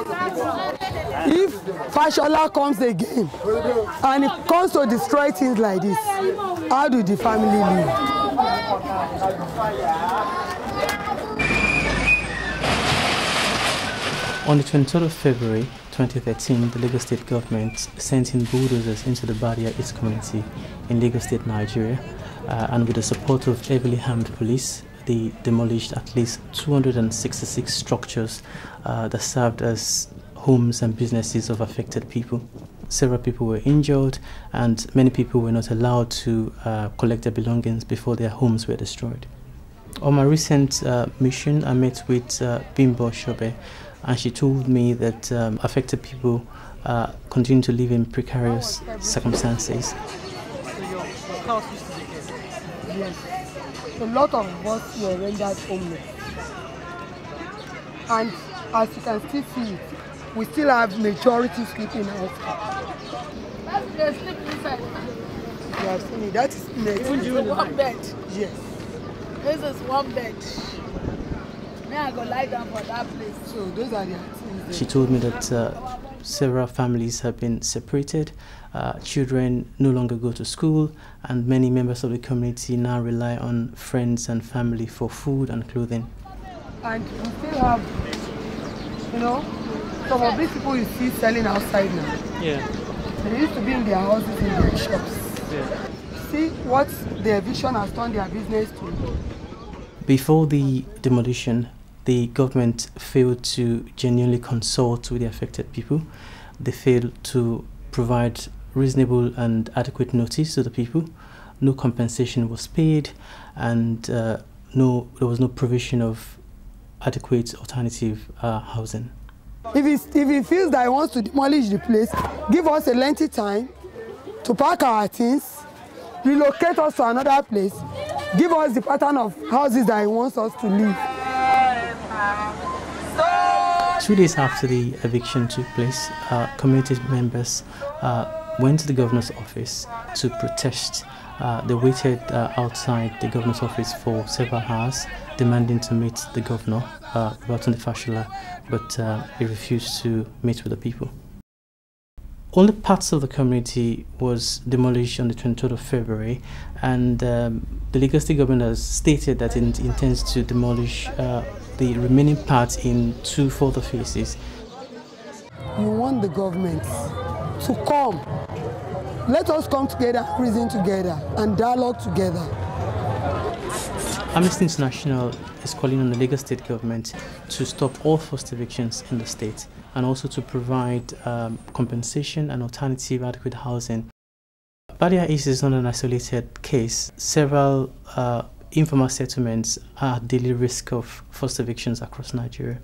if Fashola comes again and it comes to destroy things like this, how do the family live? On the 23rd of February 2013, the Lagos State government sent in bulldozers into the Badia East community in Lagos State, Nigeria, uh, and with the support of heavily armed police, they demolished at least 266 structures uh, that served as homes and businesses of affected people. Several people were injured, and many people were not allowed to uh, collect their belongings before their homes were destroyed. On my recent uh, mission, I met with uh, Bimbo Shobe, and she told me that um, affected people uh, continue to live in precarious circumstances. Yes. A lot of us were rendered homeless. And as you can still see it, we still have majority sleeping outside. They sleep inside. You have seen it. That is net. Even during the one bed. Yes. This is one bed. Me, I go lie down for that place. So those are the things. She told me that uh, several families have been separated, uh, children no longer go to school, and many members of the community now rely on friends and family for food and clothing. And we still have, you know, some of these people you see selling outside now. Yeah, They used to be in their houses, in their shops. yeah. See what the eviction has turned their business to. Before the demolition, the government failed to genuinely consult with the affected people. They failed to provide reasonable and adequate notice to the people. No compensation was paid, and uh, no, there was no provision of adequate alternative uh, housing. If if he feels that he wants to demolish the place, give us a lengthy time to pack our things, relocate us to another place, give us the pattern of houses that he wants us to live. Two days after the eviction took place, uh, community members uh, went to the governor's office to protest. Uh, they waited uh, outside the governor's office for several hours, demanding to meet the governor, uh, Fashola, but uh, he refused to meet with the people. Only parts of the community was demolished on the 23rd of February, and um, the Lagos State government has stated that it intends to demolish uh, the remaining parts in two further phases. You want the government to come. Let us come together, reason together, and dialogue together. Amnesty International is calling on the Lagos State government to stop all forced evictions in the state and also to provide um, compensation and alternative adequate housing. Badia East is not an isolated case. Several uh, informal settlements are at daily risk of forced evictions across Nigeria.